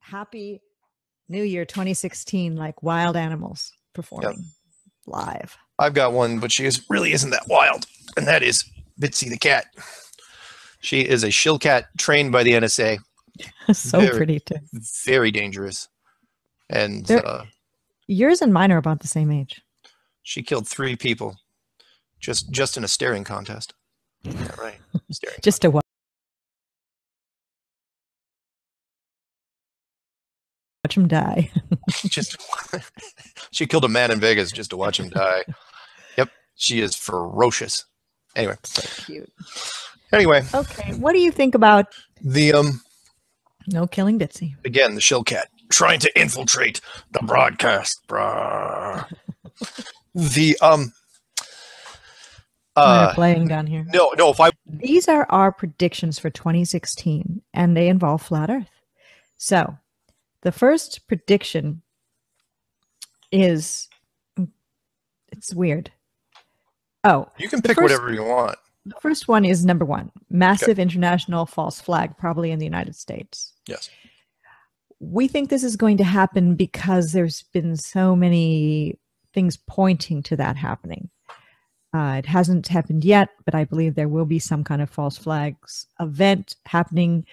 Happy New Year 2016, like wild animals performing live. I've got one, but she is really isn't that wild, and that is Bitsy the cat. She is a shill cat trained by the NSA. so Very- pretty too. Very dangerous, and uh, Yours and mine are about the same age. she killed three people just just in a staring contest. Yeah, right. Staring. Just a wa- watch them die. just she killed a man in Vegas just to watch him die. Yep, she is ferocious. Anyway, so cute. anyway, Okay, what do you think about the um no killing Bitsy? again the shill cat trying to infiltrate the broadcast. Brah. the um uh playing down here. no no if I These are our predictions for 2016, and they involve flat Earth. So, the first prediction is it's weird. Oh, you can pick first- whatever you want. the first one is number one massive international false flag, probably in the United States. Yes. We think this is going to happen because there's been so many things pointing to that happening. Uh, it hasn't happened yet, but I believe there will be some kind of false flags event happening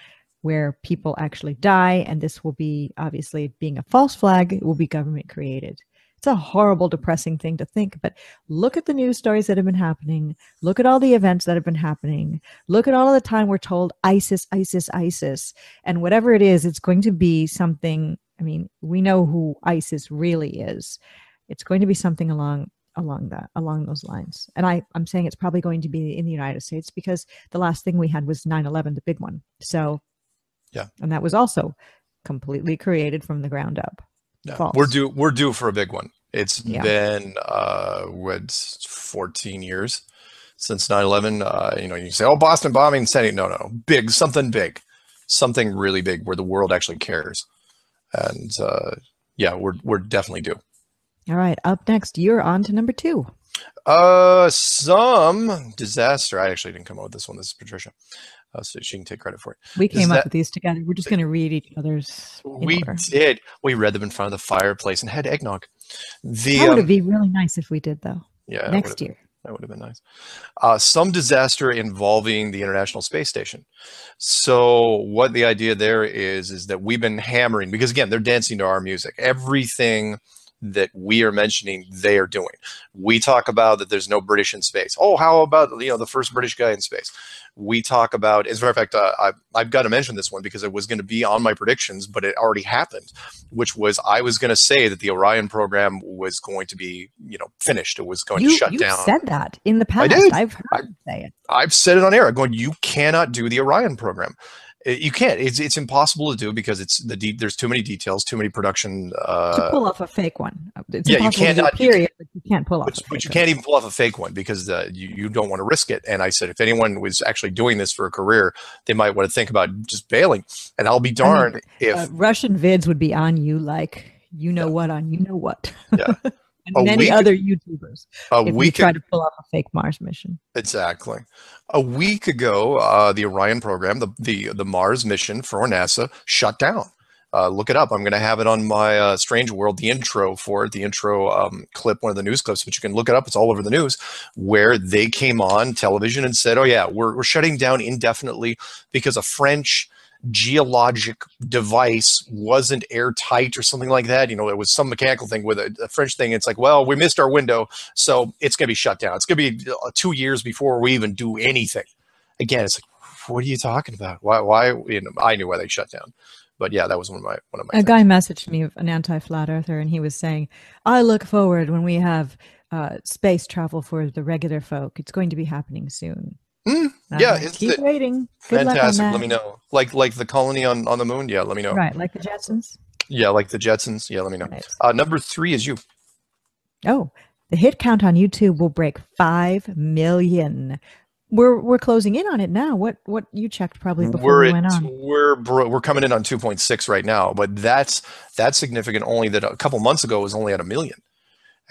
where people actually die. And this will be obviously being a false flag, it will be government created. It's a horrible, depressing thing to think, but look at the news stories that have been happening. Look at all the events that have been happening. Look at all of the time we're told ISIS, ISIS, ISIS. And whatever it is, it's going to be something. I mean, we know who ISIS really is. It's going to be something along along that along those lines. And I, I'm saying it's probably going to be in the United States because the last thing we had was 9-11, the big one. So Yeah. And that was also completely created from the ground up. No, False. we're due. We're due for a big one. It's Yeah. been uh, what, 14 years since 9/11. Uh, you know, you say, "Oh, Boston bombing," saying, "No, no, big, something big, something really big, where the world actually cares." And uh, yeah, we're we're definitely due. All right. Up next, you're on to number two. Uh, some disaster. I actually didn't come up with this one. This is Patricia, uh, so she can take credit for it. We came up with these together. We're just going to read each other's. We order. did. We read them in front of the fireplace and had eggnog. The That would um, be really nice if we did, though. yeah, next year. That would have been nice. Uh, some disaster involving the International Space Station. So what the idea there is is that we've been hammering because again they're dancing to our music. Everything that we are mentioning, they are doing. We talk about that there's no British in space. Oh, how about you know the first British guy in space? We talk about, as a matter of fact, uh, I, I've got to mention this one because it was going to be on my predictions, but it already happened. Which was I was going to say that the Orion program was going to be you know finished. It was going You, to shut you down. said that in the past. I did. I've heard you say it. I've said it on air. I'm going, you cannot do the Orion program. Uh, You can't. It's it's impossible to do because it's the de- there's too many details, too many production. to Uh, pull off a fake one. It's yeah, you to do, cannot- you period, but you can't pull off but, but you one. can't even pull off a fake one because uh, you, you don't want to risk it. And I said, if anyone was actually doing this for a career, they might want to think about just bailing. And I'll be darned if Uh, Russian vids would be on you like you know what on you know what. Yeah. And many week- other YouTubers a if we week try to pull off a fake Mars mission. Exactly. A week ago, uh, the Orion program, the, the the Mars mission for NASA, shut down. Uh, look it up. I'm going to have it on my uh, Strange World, the intro for it, the intro um, clip, one of the news clips, but you can look it up. It's all over the news, where they came on television and said, "Oh yeah, we're we're shutting down indefinitely because a French geologic device wasn't airtight or something like that. You know, it was some mechanical thing with a, a French thing. It's like, well, we missed our window, so it's going to be shut down. It's going to be uh, two years before we even do anything. Again, it's like, what are you talking about? Why? Why? You know, I knew why they shut down, but yeah, that was one of my one of my. A things. guy messaged me, of an anti-flat earther, and he was saying, "I look forward when we have uh, space travel for the regular folk. It's going to be happening soon." Mm, yeah, it's keep the- waiting. Good Fantastic. Let me know. Like like the colony on on the moon. Yeah, let me know. Right, like the Jetsons. Yeah, like the Jetsons. Yeah, let me know. Right. Uh, number three is you. Oh, the hit count on YouTube will break five million. We're we're closing in on it now. What what you checked probably before we're we went at, on. we're bro- we're coming in on 2.6 right now, but that's that's significant. Only that a couple months ago it was only at a million,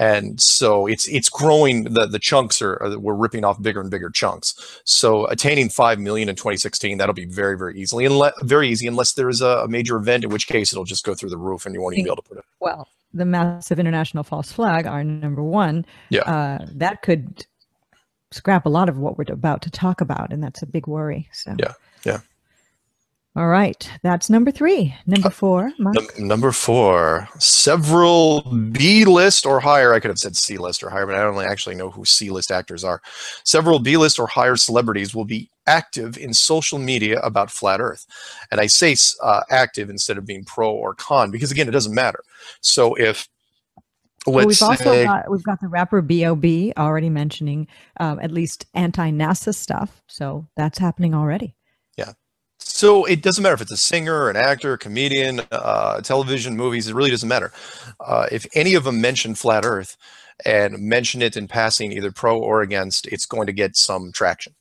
and so it's it's growing. the The chunks are, are we're ripping off bigger and bigger chunks. So attaining five million in 2016, that'll be very very easily and very easy unless there's a, a, major event, in which case it'll just go through the roof and you won't even be able to put it. Well, the massive international false flag, our number one, yeah, uh, that could scrap a lot of what we're about to talk about, and that's a big worry. So yeah. All right, that's number three. Number uh, four, Mark. number four, several B-list or higher. I could have said C-list or higher, but I don't actually know who C-list actors are. Several B-list or higher celebrities will be active in social media about flat Earth, and I say uh, active instead of being pro or con because again, it doesn't matter. So if well, we've also got we've got the rapper B.O.B. already mentioning um, at least anti-NASA stuff, so that's happening already. So it doesn't matter if it's a singer, an actor, comedian, uh, television, movies. It really doesn't matter. Uh, if any of them mention flat Earth and mention it in passing, either pro or against, it's going to get some traction.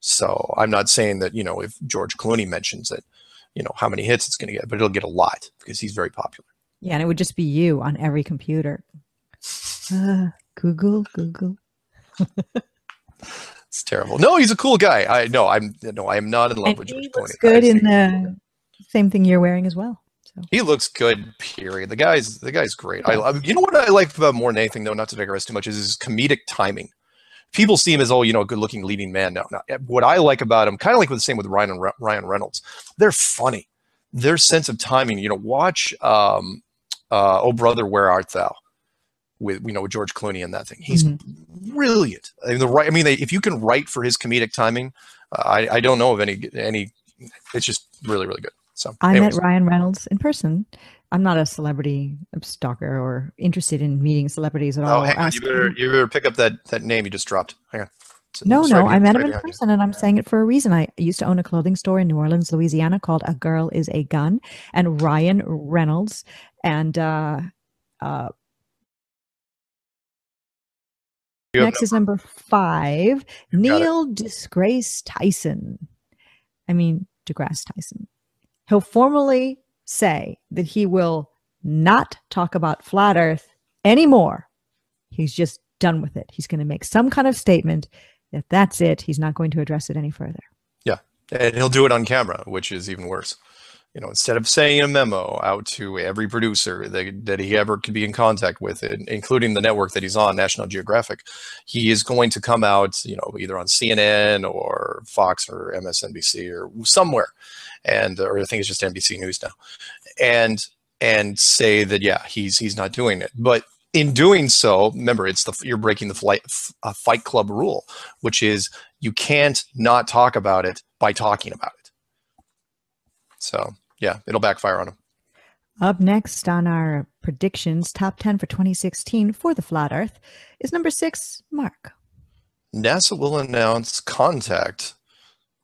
So I'm not saying that you know if George Clooney mentions it, you know how many hits it's going to get, but it'll get a lot because he's very popular. Yeah, and it would just be you on every computer. Uh, Google, Google. It's terrible. No, he's a cool guy. I no, I'm no, I am not in love and with George Clooney. Looks good in the same thing you're wearing as well. So. He looks good. Period. The guy's the guy's great. I love. You know what I like about more than anything, though, not to digress too much, is his comedic timing. People see him as oh, you know, a good-looking leading man. No, no. What I like about him, kind of like the same with Ryan and Re- Ryan Reynolds, they're funny. Their sense of timing. You know, watch um, uh, Oh Brother, Where Art Thou? With you know with George Clooney and that thing. He's mm-hmm. brilliant. I mean, the right. I mean, they, if you can write for his comedic timing, uh, I I don't know of any any. It's just really really good. So I anyways. met Ryan Reynolds in person. I'm not a celebrity stalker or interested in meeting celebrities at oh, all. Oh, hang on. You better you better pick up that that name you just dropped. Hang on. no, no, I met him in person, you. and I'm saying it for a reason. I used to own a clothing store in New Orleans, Louisiana, called "A Girl Is a Gun," and Ryan Reynolds and uh, uh, Next is number five, Neil Disgrace Tyson. I mean, deGrasse Tyson. He'll formally say that he will not talk about flat Earth anymore. He's just done with it. He's going to make some kind of statement that that's it. He's not going to address it any further. Yeah. And he'll do it on camera, which is even worse you know, instead of sending a memo out to every producer that, that he ever could be in contact with, including the network that he's on, National Geographic, he is going to come out, you know, either on CNN or Fox or MSNBC or somewhere, and or I think it's just NBC News now, and and say that yeah, he's he's not doing it, but in doing so, remember it's the you're breaking the flight, uh, Fight Club rule, which is you can't not talk about it by talking about it. So yeah, it'll backfire on them. Up next on our predictions, top 10 for 2016 for the flat Earth is number six, Mark. NASA will announce contact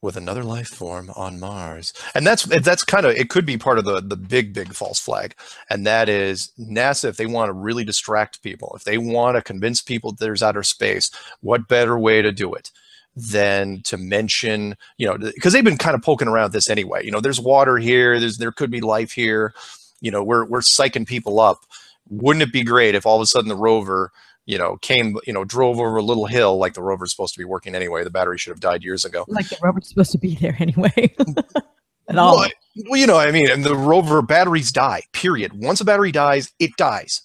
with another life form on Mars. And that's that's kind of it could be part of the the big big false flag. And that is NASA if they want to really distract people, if they want to convince people that there's outer space, what better way to do it? Than to mention, you know, because they've been kind of poking around this anyway. You know, there's water here, there's there could be life here. You know, we're we're psyching people up. Wouldn't it be great if all of a sudden the rover, you know, came, you know, drove over a little hill like the rover's supposed to be working anyway. The battery should have died years ago. Like the rover's supposed to be there anyway. At all. Well, well, you know, I mean, and the rover batteries die. Period. Once a battery dies, it dies.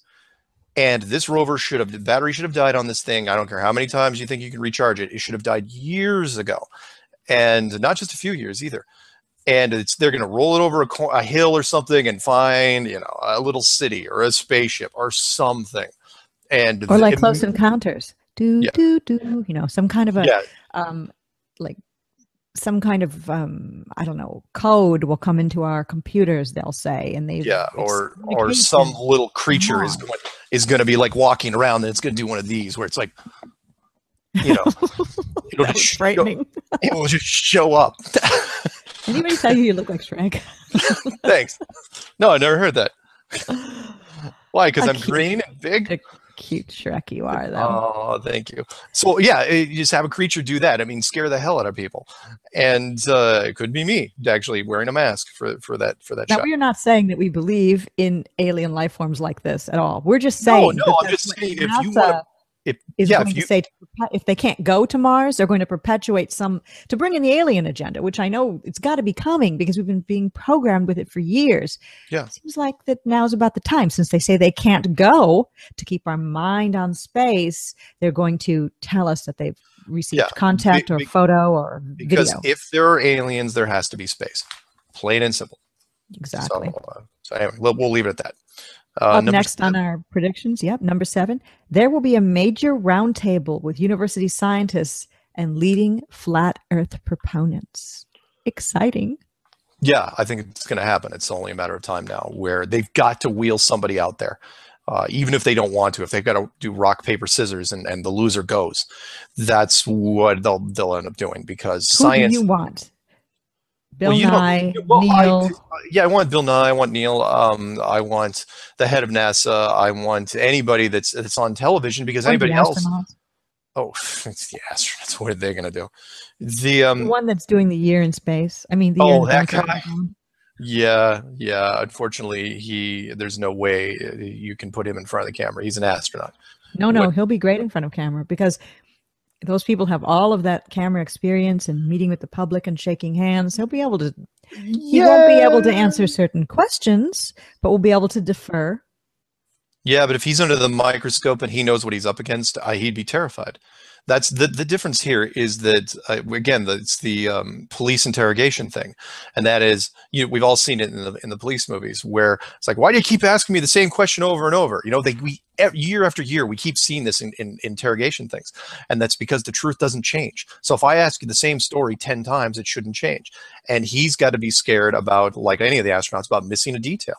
And this rover should have the battery should have died on this thing. I don't care how many times you think you can recharge it. It should have died years ago, and not just a few years either. And it's they're going to roll it over a, a, hill or something and find you know a little city or a spaceship or something. And or like Close Encounters, do yeah. do do, you know, some kind of a yeah. um like some kind of um, I don't know code will come into our computers. They'll say, and they yeah, or or some little creature is going is going to be like walking around, and it's going to do one of these where it's like, you know, it'll just frightening. Show, it will just show up. Anybody tell you you look like Shrek? Thanks. No, I never heard that. Why? Because I'm green and big. Cute Shrek you are, though. Oh, thank you. So yeah, eh, you just have a creature do that. I mean, scare the hell out of people, and uh, it could be me actually wearing a mask for for that for that now, shot. we're not saying that we believe in alien life forms like this at all. We're just saying. no, that I'm just saying if you wanna- If is yeah, going if you say to perpe- if they can't go to Mars, they're going to perpetuate some to bring in the alien agenda, which I know it's got to be coming because we've been being programmed with it for years. Yeah. it seems like that now's about the time since they say they can't go to keep our mind on space. They're going to tell us that they've received Yeah, contact be- or be- photo or because video. if there are aliens, there has to be space. Plain and simple. exactly. So, uh, so anyway, we'll, we'll leave it at that. Uh, Up next on our predictions, yep, number seven, there will be a major roundtable with university scientists and leading flat Earth proponents. Exciting. Yeah, I think it's going to happen. It's only a matter of time now where they've got to wheel somebody out there, uh, even if they don't want to. If they've got to do rock paper scissors and, and the loser goes, that's what they'll they'll end up doing because Who science. do you want? Bill Well, you Nye, well, I- Neil. yeah, I want Bill Nye. I want Neil. Um, I want the head of NASA. I want anybody that's that's on television because anybody else. Oh, it's the astronauts. What are they going to do? The the um, one that's doing the year in space. I mean, the Oh, that guy. Yeah, yeah. Unfortunately, he there's no way uh, you can put him in front of the camera. He's an astronaut. No, no, What- he'll be great in front of camera because those people have all of that camera experience and meeting with the public and shaking hands. He'll be able to. He won't be able to answer certain questions, but we'll be able to defer. Yeah, but if he's under the microscope and he knows what he's up against, I, he'd be terrified. That's the the difference here is that uh, again, the, it's the um, police interrogation thing, and that is you. We've all seen it in the in the police movies where it's like, why do you keep asking me the same question over and over? You know, they we year after year we keep seeing this in, in interrogation things, and that's because the truth doesn't change. So if I ask you the same story ten times, it shouldn't change. And he's got to be scared about, like any of the astronauts, about missing a detail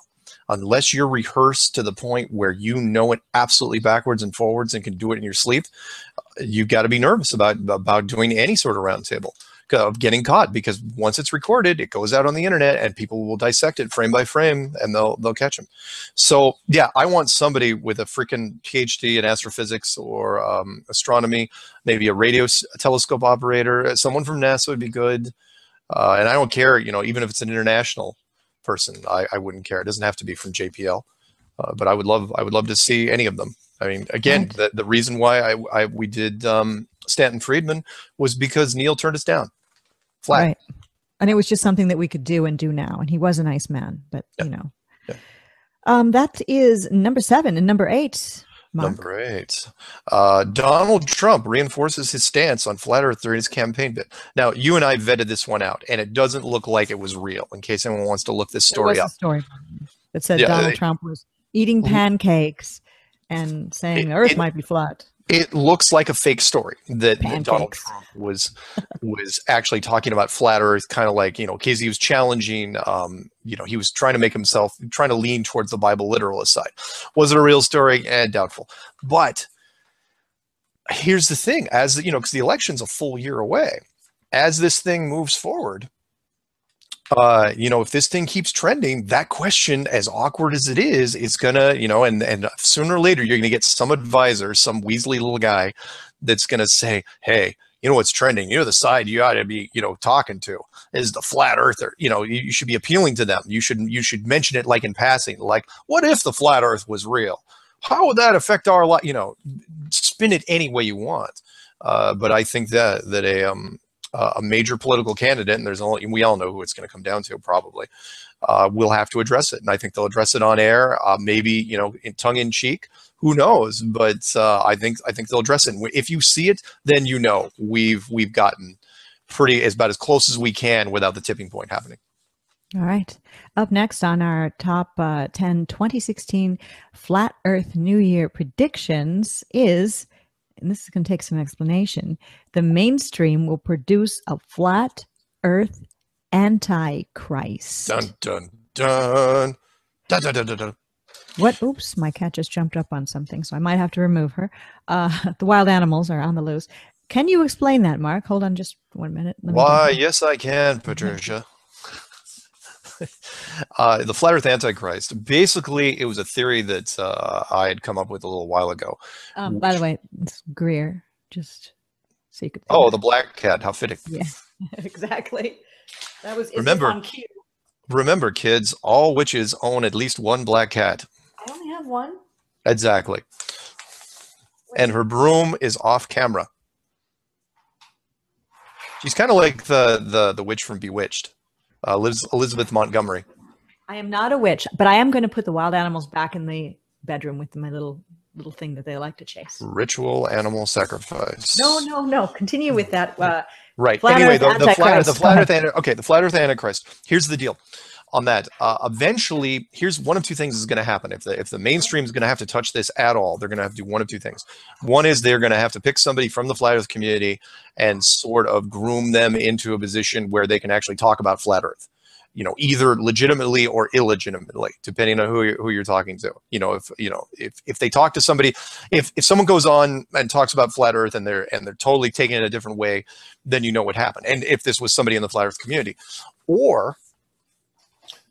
unless you're rehearsed to the point where you know it absolutely backwards and forwards and can do it in your sleep, you've got to be nervous about about doing any sort of roundtable of getting caught because once it's recorded, it goes out on the internet and people will dissect it frame by frame and they'll they'll catch them. So yeah, I want somebody with a freaking PhD in astrophysics or um, astronomy, maybe a radio telescope operator, someone from NASA would be good. Uh, and I don't care, you know, even if it's an international person. I, I wouldn't care. It doesn't have to be from JPL, uh, but I would love I would love to see any of them. I mean, again, the, the reason why I, I we did um, Stanton Friedman was because Neil turned us down, flat. Right. And it was just something that we could do and do now. And he was a nice man, but Yeah. you know. Yeah. Um, that is number seven and number eight. Mark. Number eight, uh, Donald Trump reinforces his stance on flat Earth during his campaign bit. Now, you and I vetted this one out, and it doesn't look like it was real. In case anyone wants to look this story up, story that said Yeah, Donald they- Trump was eating Mhm. pancakes and saying It- the Earth it- might be flat. it looks like a fake story that, that Donald Trump was was actually talking about flat Earth, kind of like you know, Casey was challenging. Um, you know, he was trying to make himself trying to lean towards the Bible literalist side. Was it a real story? And doubtful. But here's the thing: as you know, because the election's a full year away, as this thing moves forward. Uh, you know, if this thing keeps trending, that question, as awkward as it is, is gonna, you know, and and sooner or later you're gonna get some advisor, some Weasley little guy, that's gonna say, "Hey, you know what's trending? You know the side you ought to be, you know, talking to is the flat earther. You know, you, you should be appealing to them. You should you should mention it like in passing, like, what if the flat Earth was real? How would that affect our life? You know, spin it any way you want. Uh, but I think that that a um a major political candidate, and there's only we all know who it's going to come down to probably, uh, will have to address it, and I think they'll address it on air, uh, maybe you know, in tongue in cheek. Who knows? But uh, I think I think they'll address it. If you see it, then you know we've we've gotten pretty as about as close as we can without the tipping point happening. All right. Up next on our top uh, 10 2016 Flat Earth New Year predictions is, and this is going to take some explanation, the mainstream will produce a flat Earth antichrist. Dun dun dun dun dun dun dun. dun. What? Oops, my cat just jumped up on something, so I might have to remove her. Uh, the wild animals are on the loose. Can you explain that, Mark? Hold on just one minute. Let me Why? Yes, I can, Patricia. uh, the flat Earth Antichrist. Basically, it was a theory that uh, I had come up with a little while ago. Um, by the way, it's Greer. Just so you could. Oh, the black cat. How fitting. Yeah, exactly. That was remember. on cue. Remember, kids, all witches own at least one black cat. I only have one. Exactly. And her broom is off camera. She's kind of like the the the witch from Bewitched, uh, Liz, Elizabeth Montgomery. I am not a witch, but I am going to put the wild animals back in the bedroom with my little little thing that they like to chase. Ritual animal sacrifice. No, no, no. Continue with that. Uh, right. Anyway, the, the flat, the flat Earth, okay, the flat Earth Antichrist. Here's the deal on that. Uh, eventually, here's one of two things is going to happen. If the if the mainstream is going to have to touch this at all, they're going to have to do one of two things. One is they're going to have to pick somebody from the flat Earth community and sort of groom them into a position where they can actually talk about flat Earth. You know, either legitimately or illegitimately, depending on who you're, who you're talking to. You know, if you know if if they talk to somebody, if if someone goes on and talks about flat Earth and they're and they're totally taking it a different way, then you know what happened. And if this was somebody in the flat Earth community, or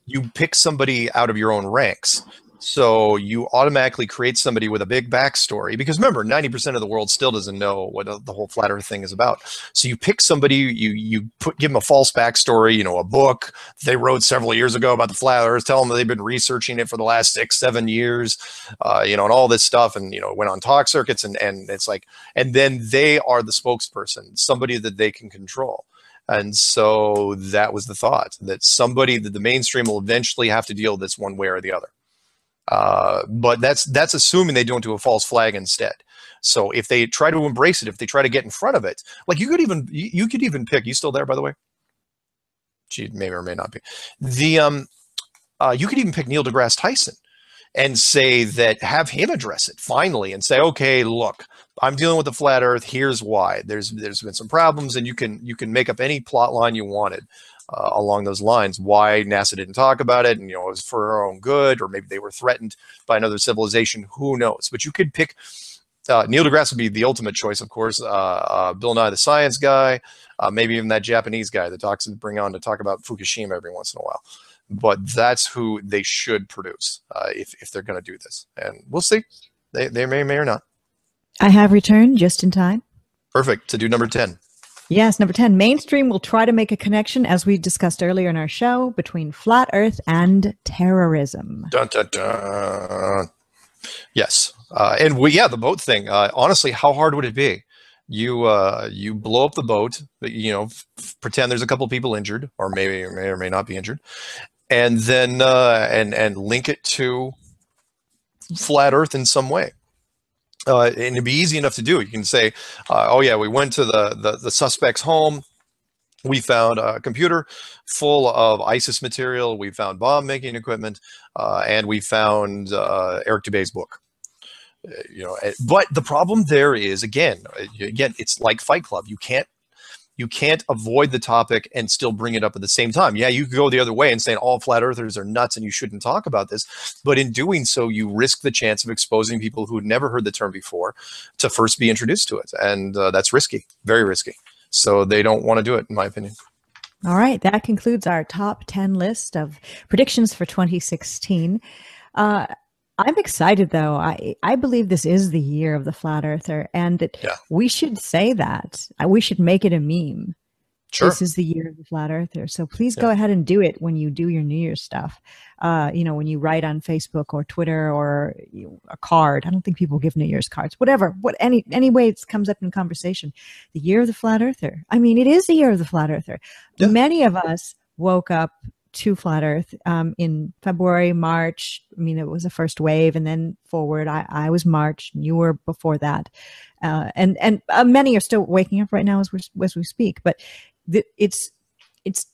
you pick somebody out of your own ranks. So you automatically create somebody with a big backstory because remember, 90% of the world still doesn't know what the whole flat earth thing is about. So you pick somebody, you you put give them a false backstory, you know, a book they wrote several years ago about the flat earth, tell them they've been researching it for the last six, seven years, uh, you know, and all this stuff. And, you know, went on talk circuits and, and it's like, and then they are the spokesperson, somebody that they can control. And so that was the thought that somebody that the mainstream will eventually have to deal with this one way or the other. Uh, but that's that's assuming they don't do a false flag instead. So if they try to embrace it, if they try to get in front of it, like you could even you, could even pick. You still there, by the way? She may or may not be. The um, uh, you could even pick Neil deGrasse Tyson and say that have him address it finally and say, okay, look, I'm dealing with the flat Earth. Here's why. There's there's been some problems, and you can you can make up any plot line you wanted uh, along those lines. Why NASA didn't talk about it, and you know it was for our own good, or maybe they were threatened by another civilization. Who knows? But you could pick. Uh, Neil deGrasse would be the ultimate choice, of course. Uh, uh, Bill Nye, the science guy, uh, maybe even that Japanese guy that talks and bring on to talk about Fukushima every once in a while. But that's who they should produce uh, if if they're going to do this, and we'll see. They they may or may or not. I have returned just in time. Perfect to do number ten. Yes, number 10. Mainstream will try to make a connection, as we discussed earlier in our show, between flat earth and terrorism. Dun, dun, dun. Yes, uh, and we yeah the boat thing. Uh, honestly, how hard would it be? You uh, you blow up the boat. You know, pretend there's a couple people injured, or maybe or may or may not be injured, and then uh, and and link it to flat Earth in some way. Uh, and it'd be easy enough to do. You can say, uh, "Oh yeah, we went to the, the the suspect's home. We found a computer full of ISIS material. We found bomb making equipment, uh, and we found uh, Eric Dubay's book." Uh, You know, eh, but the problem there is again, uh, again, it's like Fight Club. You can't you can't avoid the topic and still bring it up at the same time. Yeah, you could go the other way and saying all flat earthers are nuts and you shouldn't talk about this. But in doing so, you risk the chance of exposing people who had never heard the term before to first be introduced to it. And uh, that's risky, very risky. So they don't want to do it, in my opinion. All right, that concludes our top 10 list of predictions for 2016. Uh, I'm excited though. I, I believe this is the year of the flat earther, and that Yeah. we should say that. We should make it a meme. Sure. This is the year of the flat earther. So please go ahead and do it when you do your New Year's stuff. Uh, you know, when you write on Facebook or Twitter or you, a card. I don't think people give New Year's cards. Whatever. What any any way it comes up in conversation. The year of the flat earther. I mean, it is the year of the flat earther. Yeah. Many of us woke up to flat earth um, in february march. I mean it was the first wave and then forward i, I was march and you were before that. Uh, and and uh, many are still waking up right now as we as we speak but the, it's it's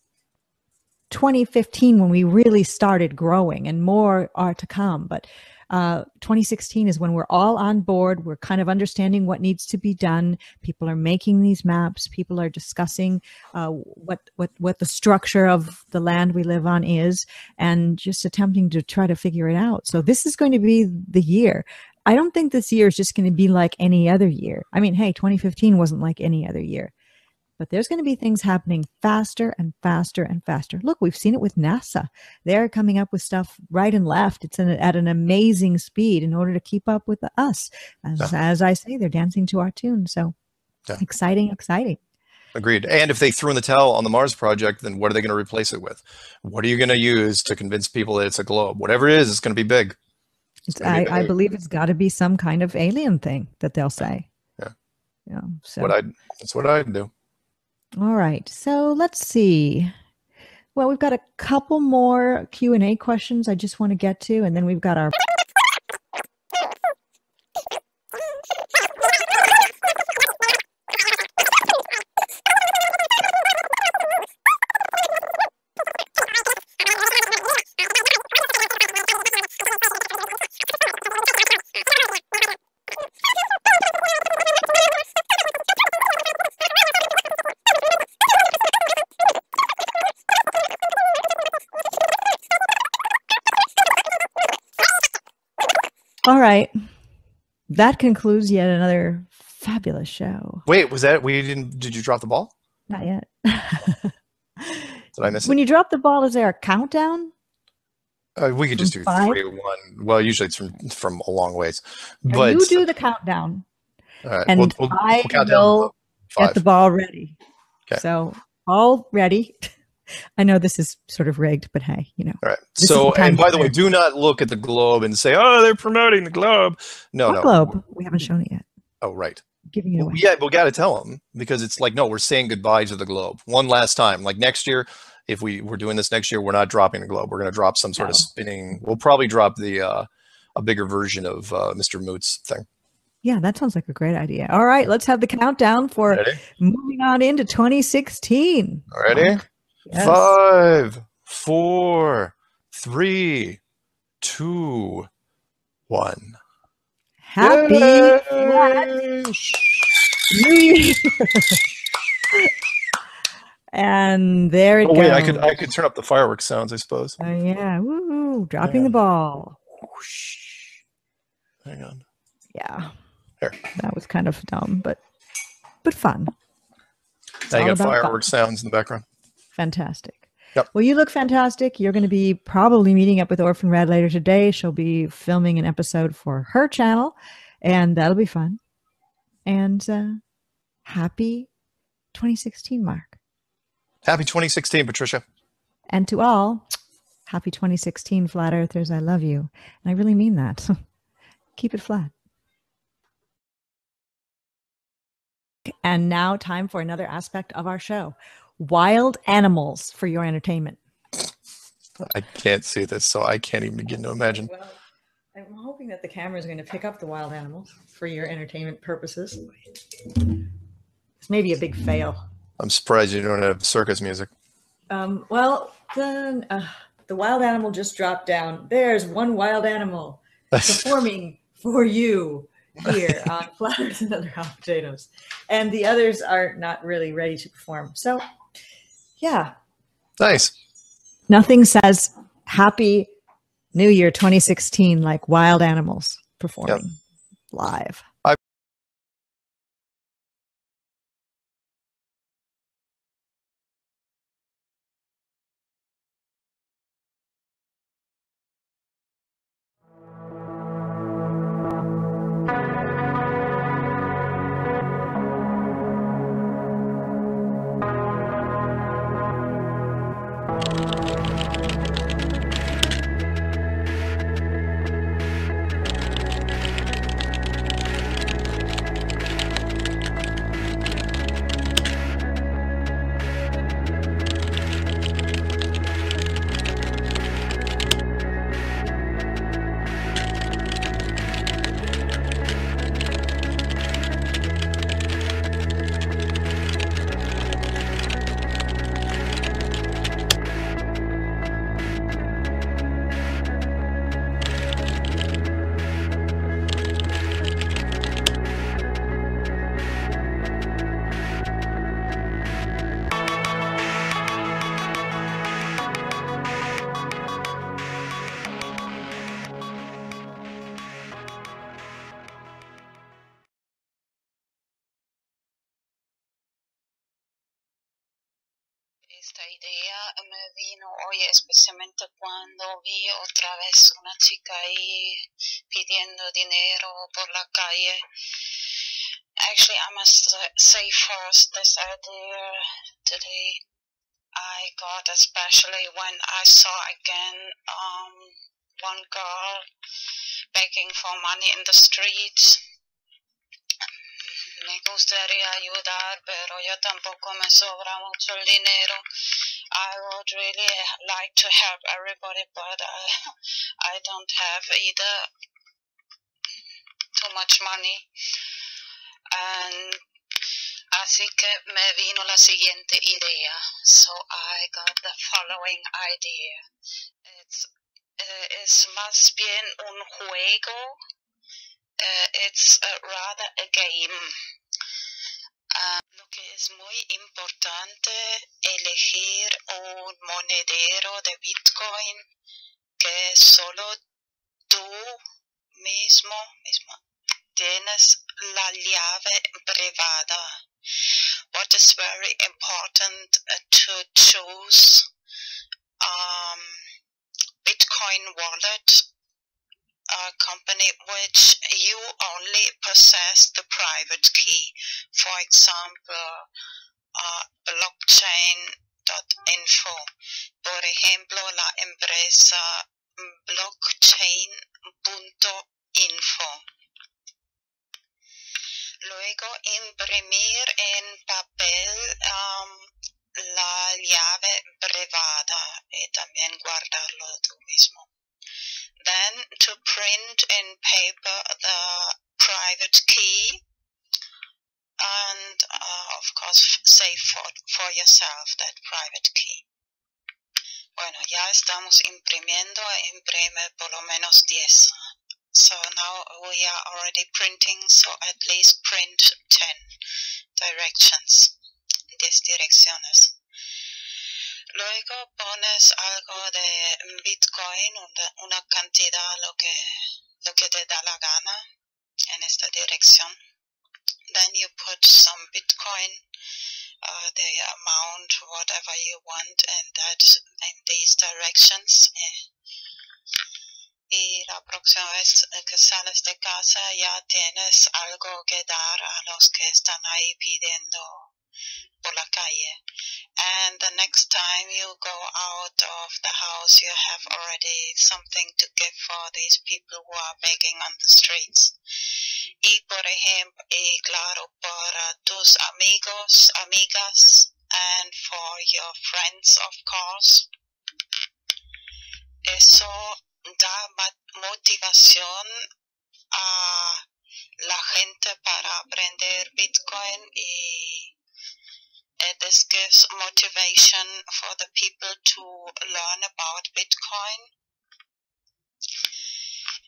2015 when we really started growing and more are to come but uh, 2016 is when we're all on board. We're kind of understanding what needs to be done. People are making these maps. People are discussing uh, what what what the structure of the land we live on is and just attempting to try to figure it out. So this is going to be the year. I don't think this year is just going to be like any other year. I mean hey 2015 wasn't like any other year but there's going to be things happening faster and faster and faster. Look, we've seen it with NASA. They're coming up with stuff right and left. It's an, at an amazing speed in order to keep up with us. As, Yeah. as I say, they're dancing to our tune. So Yeah. exciting, exciting. Agreed. And if they threw in the towel on the Mars project, then what are they going to replace it with? What are you going to use to convince people that it's a globe? Whatever it is, it's going to be big. I, be I believe it's got to be some kind of alien thing that they'll say. Yeah. Yeah. So. What I that's what I'd do. All right. So let's see. Well, we've got a couple more Q&A questions I just want to get to and then we've got our All right. That concludes yet another fabulous show. Wait, was that we didn't? Did you drop the ball? Not yet. Did I miss it? when you drop the ball, is there a countdown? Uh, we could just do five? three, one. Well, usually it's from from a long ways. But you do the countdown, all right, and we'll, we'll, I we'll count will get the ball ready. Okay. So all ready. I know this is sort of rigged, but hey, you know. All right. So, and by the way, do not look at the globe and say, "Oh, they're promoting the globe." No, what no. globe? We haven't shown it yet. Oh, right. giving it Well, away. yeah, we got to tell them because it's like, no, we're saying goodbye to the globe one last time. Like next year, if we we're doing this next year, we're not dropping the globe. We're going to drop some sort of spinning. We'll probably drop the uh, a bigger version of uh, Mr. Moots thing. Yeah, that sounds like a great idea. All right, let's have the countdown for Ready? moving on into 2016. Ready? Yes. Five, four, three, two, one. Happy New Year. and there it Oh goes. wait, I could I could turn up the fireworks sounds, I suppose. Oh yeah, woo! Dropping the ball. Whoosh. Hang on. Yeah, There. that was kind of dumb, but but fun. Now you got fun. fireworks sounds in the background. Fantastic. Yep. Well, you look fantastic. You're going to be probably meeting up with Orphan Red later today. She'll be filming an episode for her channel, and that'll be fun. And uh, happy 2016, Mark. Happy 2016, Patricia. And to all, happy 2016, Flat Earthers. I love you. And I really mean that. Keep it flat. And now, time for another aspect of our show wild animals for your entertainment. I can't see this, so I can't even begin to imagine. Well, I'm hoping that the camera is going to pick up the wild animals for your entertainment purposes. It's maybe a big fail. I'm surprised you don't have circus music. Um, well, then uh, the wild animal just dropped down. There's one wild animal performing for you here on Flat Earth and Other Hot Potatoes. And the others are not really ready to perform. So, yeah, nice. nothing says happy New Year 2016 like wild animals performing live. Idea me vino hoy especialmente cuando vi otra vez una chica ahí pidiendo dinero por la calle. Actually, I must say first this idea today I got especially when I saw again um, one girl begging for money in the streets. Me gustaría ayudar, pero yo tampoco me sobra mucho el dinero. I would really like to help everybody, but I, I don't have either too much money. And así que me vino la siguiente idea. So I got the following idea. It's, uh, es más bien un juego. Uh, it's uh, rather a game. Es muy importante elegir un monedero de Bitcoin que solo tú mismo, mismo tienes la llave privada. What is very important to choose um, Bitcoin wallet a company which you only possess the private key. For example, uh, blockchain.info. Por ejemplo, la empresa blockchain.info. Luego imprimir en papel um, la llave privada y también guardarlo tú mismo. Then to print in paper the private key and uh, of course save for, for yourself that private key. Bueno, ya estamos imprimiendo, imprime por lo menos 10. So now we are already printing, so at least print 10 directions, 10 direcciones. Luego pones algo de Bitcoin, una, una cantidad, lo que, lo que te da la gana en esta dirección. Then you put some Bitcoin, uh, the amount, whatever you want, and that in these directions. Y la próxima vez que sales de casa ya tienes algo que dar a los que están ahí pidiendo por la calle. And the next time you go out of the house, you have already something to give for these people who are begging on the streets. Y por ejemplo, y claro, para uh, tus amigos, amigas, and for your friends, of course. Eso da motivación a la gente para aprender Bitcoin y this gives motivation for the people to learn about Bitcoin.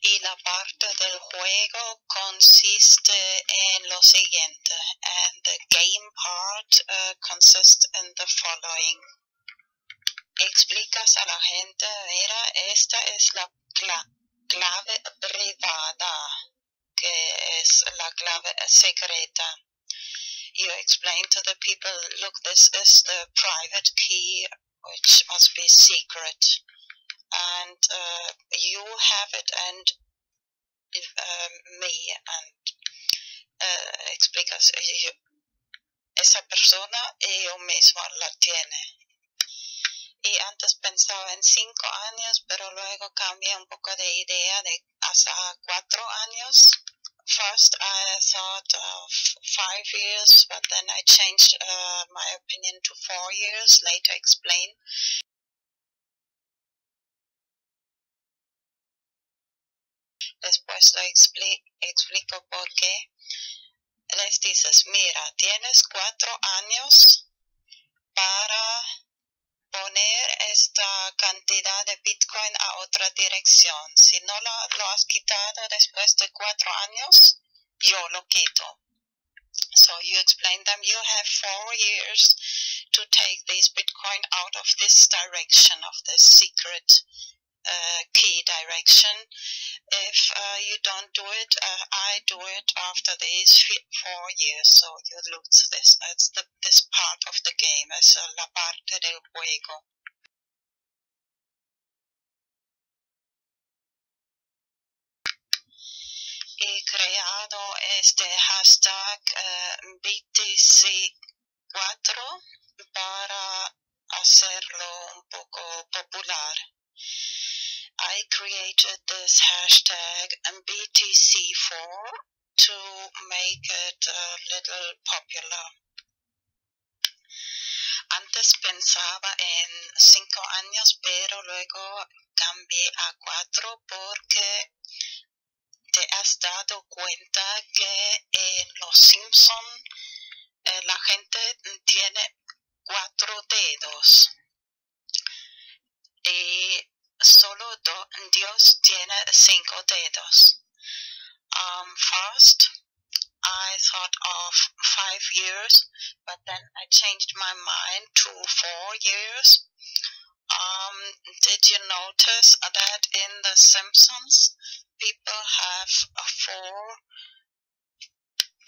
Y la parte del juego consiste en lo siguiente, and the game part uh, consists in the following. Explicas a la gente, mira, esta es la cla clave privada, que es la clave secreta you explain to the people, look, this is the private key, which must be secret. And uh, you have it, and uh, me, and uh, explicas, esa persona yo mismo la tiene. Y antes pensaba en cinco años, pero luego cambié un poco de idea de hasta cuatro años first I thought of five years, but then I changed uh, my opinion to four years, later explain. Después lo expli explico por qué. Les dices, mira, tienes cuatro años para poner esta cantidad de Bitcoin a otra dirección. Si no lo, lo has quitado después de cuatro años, yo lo quito. So you explain them you have four years to take this Bitcoin out of this direction of this secret uh, key direction. If uh, you don't do it, uh, I do it after these four years, so you lose this. It's the, this part of the game, es la parte del juego. He creado este hashtag BTC4 para hacerlo un poco popular. I created this hashtag BTC4 to make it a little popular. Antes pensaba en cinco años, pero luego cambié a cuatro porque te has dado cuenta que en Los Simpson eh, la gente tiene cuatro dedos y solo do, Dios tiene cinco dedos. Um, first, I thought of five years, but then I changed my mind to four years. Um, did you notice that in The Simpsons, people have four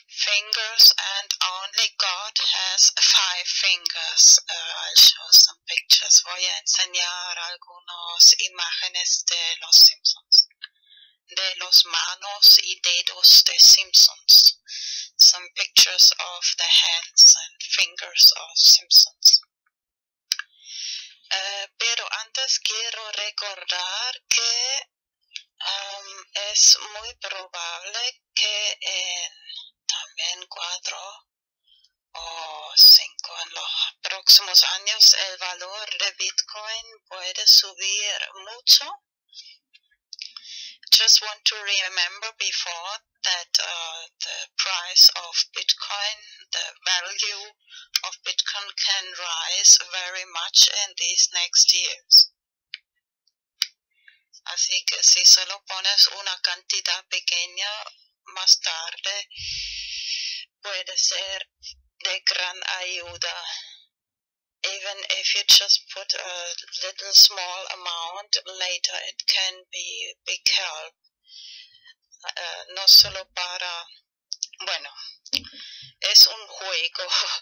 fingers and only God has five fingers. Uh, I'll show some pictures. Voy a enseñar algunas imágenes de los Simpsons. De los manos y dedos de Simpsons. Some pictures of the hands and fingers of Simpsons. Uh, pero antes quiero recordar que um, es muy probable que en también cuatro o cinco en los próximos años el valor de Bitcoin puede subir mucho. Just want to remember before that uh, the price of Bitcoin, the value of Bitcoin can rise very much in these next years. Así que si solo pones una cantidad pequeña más tarde puede ser de gran ayuda. Even if you just put a little small amount, later it can be big help. Uh, no solo para, bueno, es un juego.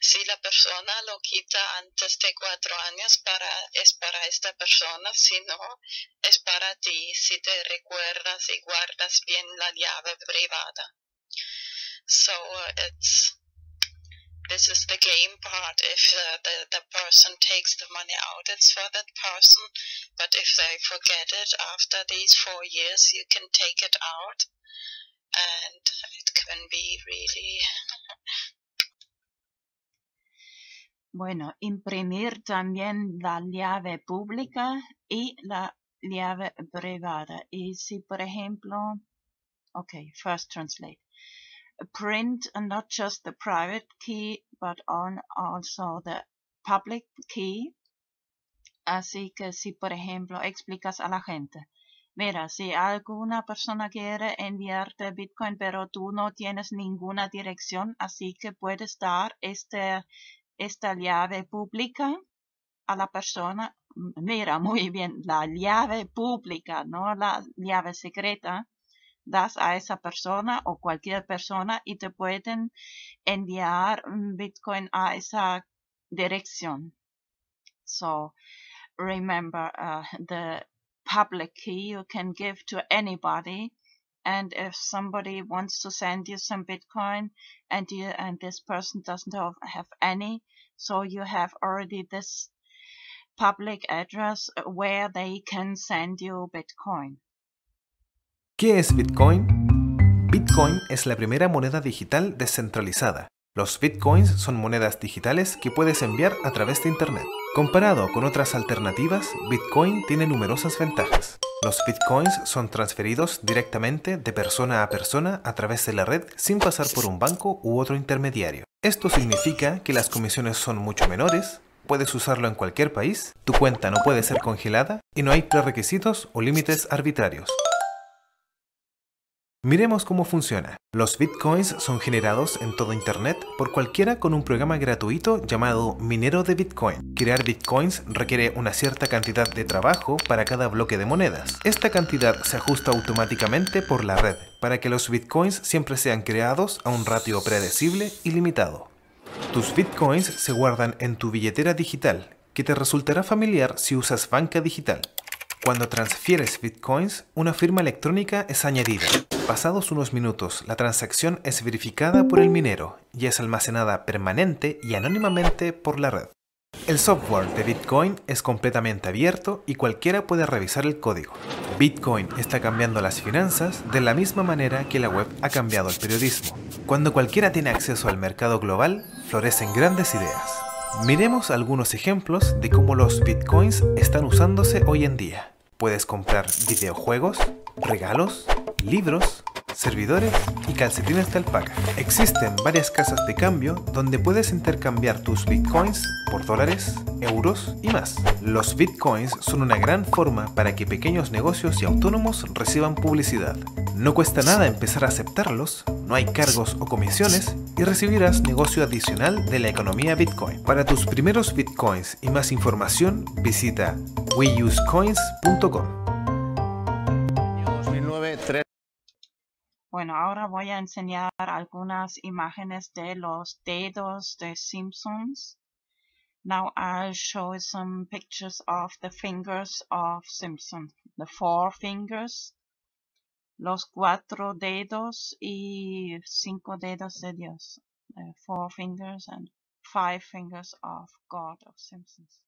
Si la persona lo quita antes de cuatro años, para, es para esta persona, si no, es para ti, si te recuerdas y guardas bien la llave privada. So it's this is the game part. If uh, the the person takes the money out, it's for that person. But if they forget it after these four years, you can take it out, and it can be really. Bueno, imprimir también la llave pública y la llave privada. Y si, por ejemplo, okay, first translate. Print not just the private key, but on also the public key. Así que si, por ejemplo, explicas a la gente, mira, si alguna persona quiere enviarte Bitcoin, pero tú no tienes ninguna dirección, así que puedes dar este esta llave pública a la persona, mira muy bien, la llave pública, no la llave secreta, das a esa persona o cualquier persona y te pueden enviar Bitcoin a esa dirección. So remember uh, the public key you can give to anybody and if somebody wants to send you some bitcoin and you and this person doesn't have, have any so you have already this public address where they can send you bitcoin ¿Qué es Bitcoin? Bitcoin es la primera moneda digital descentralizada. Los bitcoins son monedas digitales que puedes enviar a través de Internet. Comparado con otras alternativas, Bitcoin tiene numerosas ventajas. Los bitcoins son transferidos directamente de persona a persona a través de la red sin pasar por un banco u otro intermediario. Esto significa que las comisiones son mucho menores, puedes usarlo en cualquier país, tu cuenta no puede ser congelada y no hay prerequisitos o límites arbitrarios. Miremos cómo funciona. Los bitcoins son generados en todo Internet por cualquiera con un programa gratuito llamado minero de bitcoin. Crear bitcoins requiere una cierta cantidad de trabajo para cada bloque de monedas. Esta cantidad se ajusta automáticamente por la red para que los bitcoins siempre sean creados a un ratio predecible y limitado. Tus bitcoins se guardan en tu billetera digital, que te resultará familiar si usas banca digital. Cuando transfieres bitcoins, una firma electrónica es añadida. Pasados unos minutos, la transacción es verificada por el minero y es almacenada permanente y anónimamente por la red. El software de Bitcoin es completamente abierto y cualquiera puede revisar el código. Bitcoin está cambiando las finanzas de la misma manera que la web ha cambiado el periodismo. Cuando cualquiera tiene acceso al mercado global, florecen grandes ideas. Miremos algunos ejemplos de cómo los bitcoins están usándose hoy en día. Puedes comprar videojuegos, regalos, libros, servidores y calcetines de alpaca. Existen varias casas de cambio donde puedes intercambiar tus bitcoins por dólares, euros y más. Los bitcoins son una gran forma para que pequeños negocios y autónomos reciban publicidad. No cuesta nada empezar a aceptarlos, no hay cargos o comisiones y recibirás negocio adicional de la economía bitcoin. Para tus primeros bitcoins y más información visita weusecoins.com. Bueno, ahora voy a enseñar algunas imágenes de los dedos de Simpsons. Now I'll show some pictures of the fingers of Simpson. The four fingers, los cuatro dedos y cinco dedos de Dios. The four fingers and five fingers of God of Simpsons.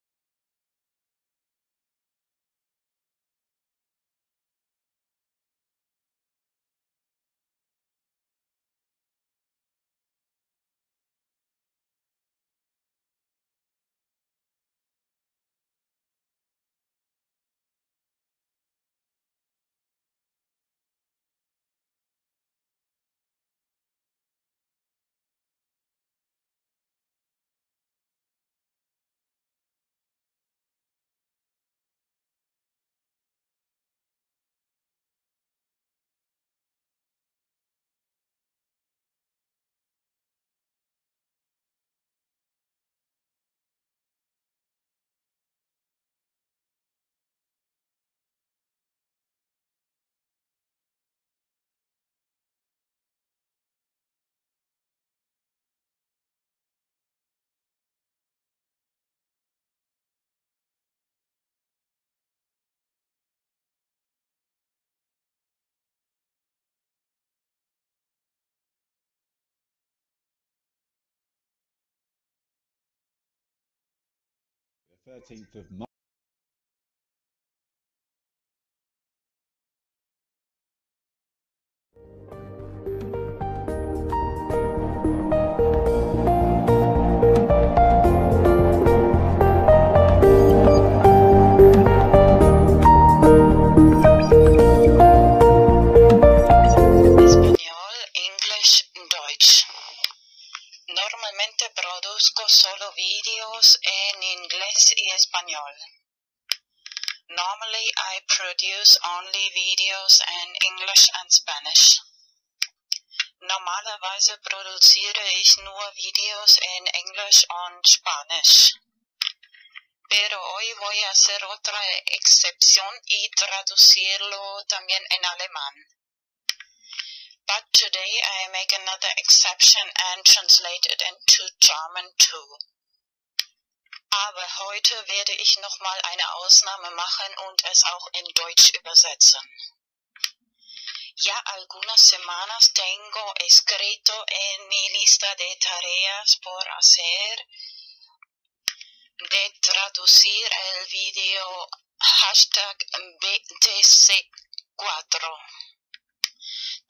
13th of March. Produziere ich nur Videos in Englisch und Spanisch. Pero hoy voy a hacer otra excepción y traducirlo también en alemán. But today I make another exception and translate it into German too. Aber heute werde ich nochmal eine Ausnahme machen und es auch in Deutsch übersetzen. Ya algunas semanas tengo escrito en mi lista de tareas por hacer de traducir el video hashtag BTC4.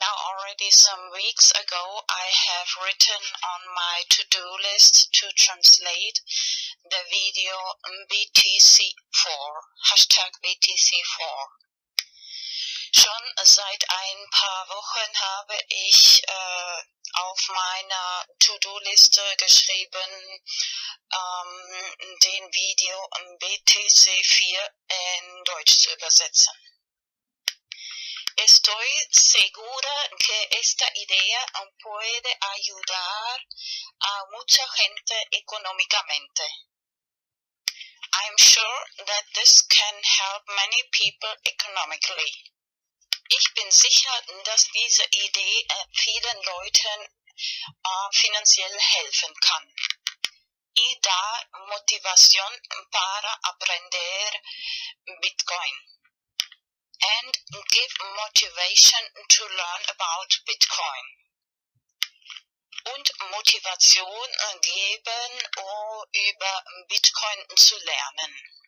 Now, already some weeks ago, I have written on my to-do list to translate the video BTC4, Hashtag BTC4. Schon seit ein paar Wochen habe ich äh, auf meiner To-Do-Liste geschrieben, ähm, den Video BTC4 in Deutsch zu übersetzen. Estoy segura que esta idea puede ayudar a mucha gente económicamente. I'm sure that this can help many people economically. Ich bin sicher, dass diese Idee äh, vielen Leuten äh, finanziell helfen kann. Y da motivación para aprender Bitcoin. And give motivation to learn about Bitcoin. Und Motivation äh, geben, um über Bitcoin zu lernen.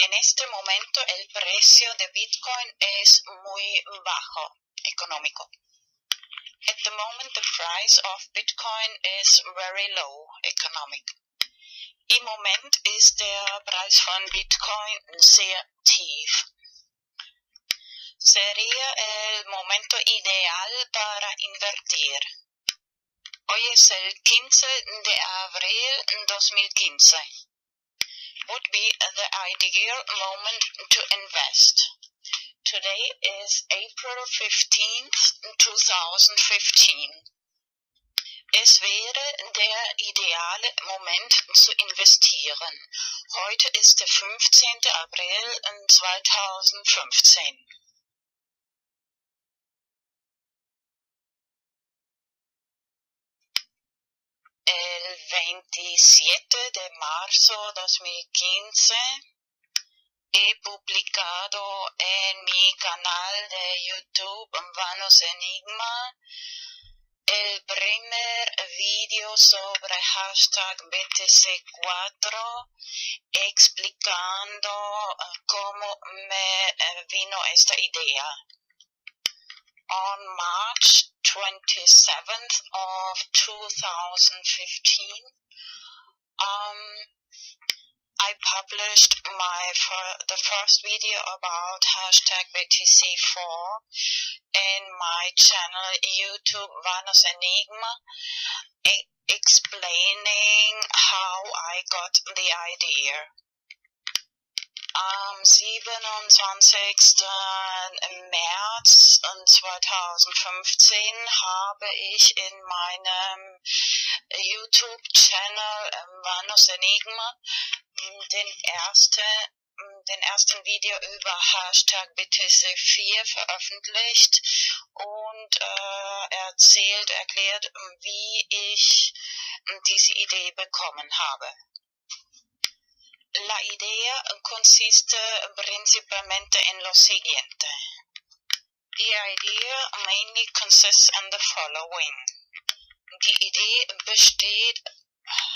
En este momento el precio de Bitcoin es muy bajo, económico. At the moment the price of Bitcoin is very low, economic. Im Moment ist der Preis von Bitcoin sehr tief. Sería el momento ideal para invertir. Hoy es el 15 de abril 2015. Would be the ideal moment to invest. Today is April 15th, 2015. Es wäre der ideale Moment zu investieren. Heute ist der 15. April äh, 2015. El 27 de marzo 2015 he publicado en mi canal de YouTube Vanos Enigma el primer vídeo sobre hashtag BTC4 explicando eh, cómo me eh, vino esta idea. On March 27th of 2015, um, I published my fir- the first video about hashtag BTC4 in my channel YouTube Vanos Enigma, explaining how I got the idea. Am 27. März 2015 habe ich in meinem YouTube-Channel Vanos Enigma den ersten den ersten Video über Hashtag BTC4 veröffentlicht und äh, erzählt, erklärt, wie ich diese Idee bekommen habe. La idea consiste principalmente en lo siguiente. The idea mainly consists in the following. Die Idee besteht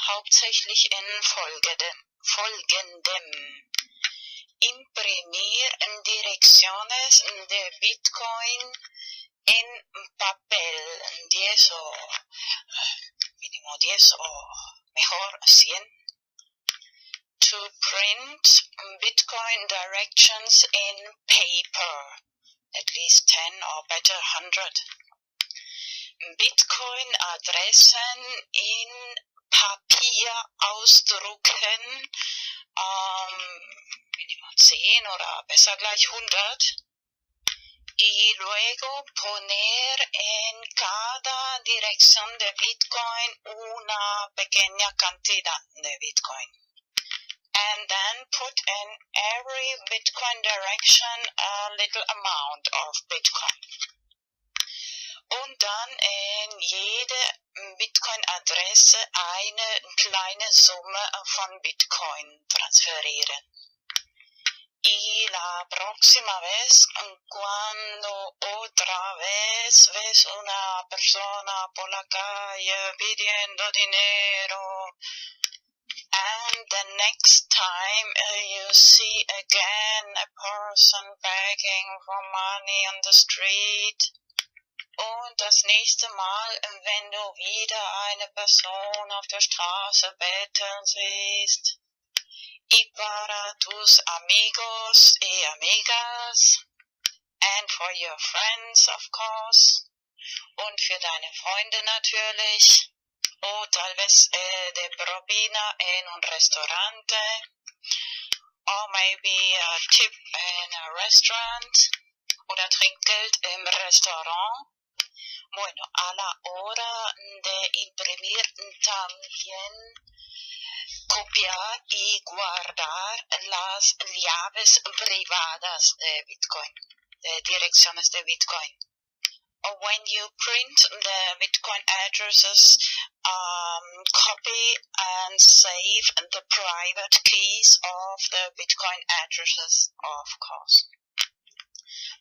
hauptsächlich in folgendem. folgendem. Imprimir direcciones de Bitcoin en papel, 10 o mínimo 10 o mejor 100 to print Bitcoin directions in paper, at least 10 or better 100. Bitcoin Adressen in Papier ausdrucken, ähm, mínimo 10 oder besser gleich 100. Y luego poner en cada dirección de Bitcoin una pequeña cantidad de Bitcoin. And then put in every Bitcoin direction a little amount of Bitcoin. Und dann in jede Bitcoin-Adresse eine kleine Summe von Bitcoin transferieren. Y la próxima vez, cuando otra vez ves una persona por la calle pidiendo dinero, time uh, you see again a person begging for money on the street, und das nächste Mal, wenn du wieder eine Person auf der Straße betteln siehst, y para tus amigos y amigas, and for your friends, of course, und für deine Freunde natürlich, o tal vez eh, de propina en un restaurante, or maybe a tip in a restaurant, oder Trinkgeld im Restaurant. Bueno, a la hora de imprimir también copiar y guardar las llaves privadas de Bitcoin, de direcciones de Bitcoin. When you print the Bitcoin addresses, um, copy and save the private keys of the Bitcoin addresses, of course.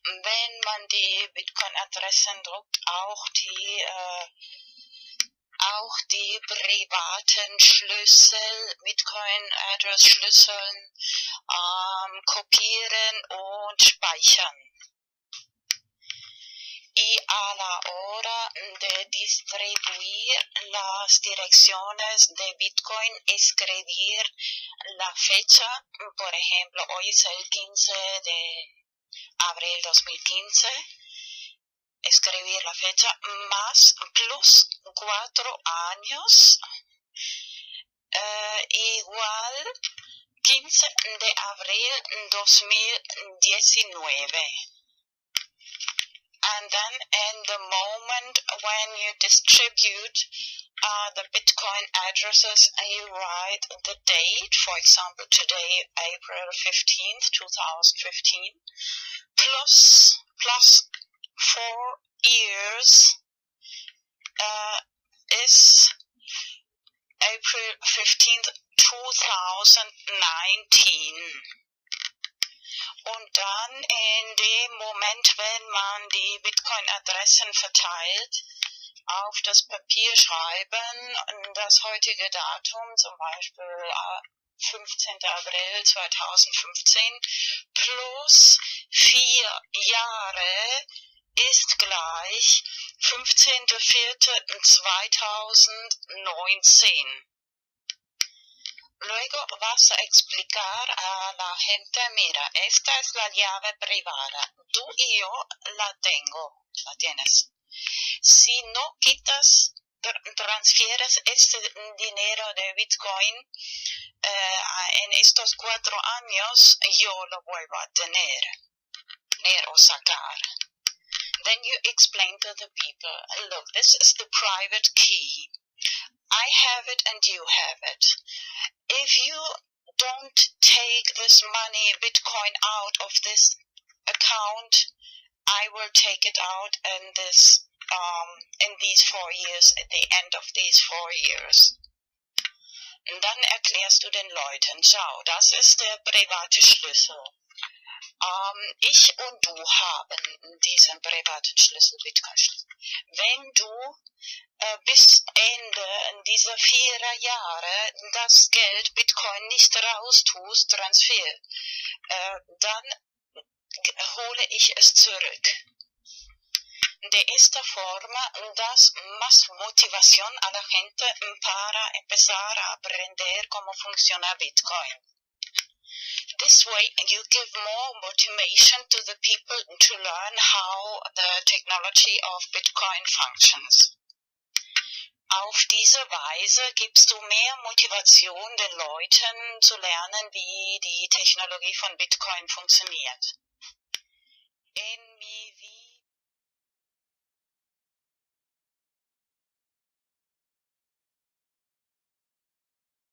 Wenn man die Bitcoin-Adressen druckt, auch die äh, auch die privaten Schlüssel, Bitcoin-Address-Schlüsseln ähm, kopieren und speichern. Y a la hora de distribuir las direcciones de Bitcoin, escribir la fecha, por ejemplo, hoy es el 15 de abril 2015, escribir la fecha más plus cuatro años eh, igual 15 de abril 2019. And then in the moment when you distribute uh, the Bitcoin addresses, and you write the date, for example, today, April 15th, 2015, plus, plus four years uh, is April 15th, 2019. Und dann in dem Moment, wenn man die Bitcoin-Adressen verteilt, auf das Papier schreiben, das heutige Datum, zum Beispiel 15. April 2015, plus vier Jahre ist gleich 15.04.2019. Luego vas a explicar a la gente, mira, esta es la llave privada, tú y yo la tengo, la tienes. Si no quitas, transfieres este dinero de Bitcoin eh, en estos cuatro años, yo lo vuelvo a tener, tener o sacar. Then you explain to the people, look, this is the private key. I have it and you have it. If you don't take this money, Bitcoin, out of this account, I will take it out in this um, in these four years, at the end of these four years. Und dann erklärst du den Leuten, schau, das ist der private Schlüssel. Ähm, ich und du haben diesen privaten Schlüssel, Bitcoin-Schlüssel. Wenn du äh, bis Ende dieser vier Jahre das Geld Bitcoin nicht raustust, Transfer, äh, dann hole ich es zurück. De esta forma das más motivación a la gente para empezar a aprender cómo funciona Bitcoin. This way, you give more motivation to the people to learn how the technology of Bitcoin functions. Auf diese Weise gibst du mehr Motivation den Leuten zu lernen, wie die Technologie von Bitcoin funktioniert. In